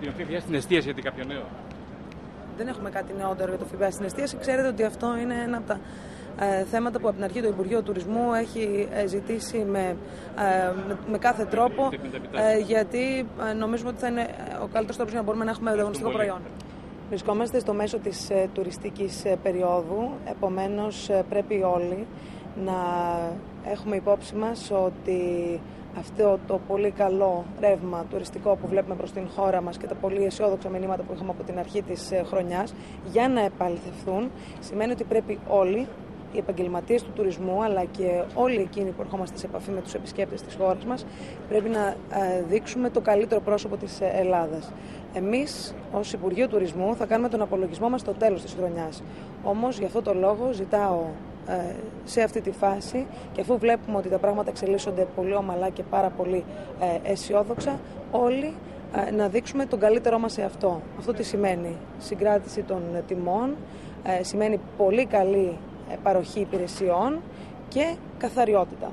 την ΦΠΑ στην εστίαση γιατί κάποιο νέο. Δεν έχουμε κάτι νεότερο για το ΦΠΑ στην εστίαση. Ξέρετε ότι αυτό είναι ένα από τα ε, θέματα που από την αρχή το Υπουργείο Τουρισμού έχει ε, ζητήσει με, ε, με, κάθε τρόπο γιατί νομίζουμε ότι θα είναι ο καλύτερος τρόπος για να μπορούμε να έχουμε ανταγωνιστικό προϊόν. Βρισκόμαστε στο μέσο της τουριστικής περίοδου, επομένως πρέπει όλοι να έχουμε υπόψη μας ότι αυτό το πολύ καλό ρεύμα τουριστικό που βλέπουμε προς την χώρα μας και τα πολύ αισιόδοξα μηνύματα που είχαμε από την αρχή της χρονιάς για να επαληθευθούν σημαίνει ότι πρέπει όλοι οι επαγγελματίες του τουρισμού αλλά και όλοι εκείνοι που ερχόμαστε σε επαφή με τους επισκέπτες της χώρας μας πρέπει να ε, δείξουμε το καλύτερο πρόσωπο της Ελλάδας. Εμείς, ως Υπουργείο Τουρισμού, θα κάνουμε τον απολογισμό μας στο τέλος της χρονιάς. Όμως, για αυτό το λόγο, ζητάω ε, σε αυτή τη φάση και αφού βλέπουμε ότι τα πράγματα εξελίσσονται πολύ ομαλά και πάρα πολύ ε, αισιόδοξα, όλοι να δείξουμε τον καλύτερό μας σε αυτό. Αυτό τι σημαίνει συγκράτηση των τιμών, σημαίνει πολύ καλή παροχή υπηρεσιών και καθαριότητα.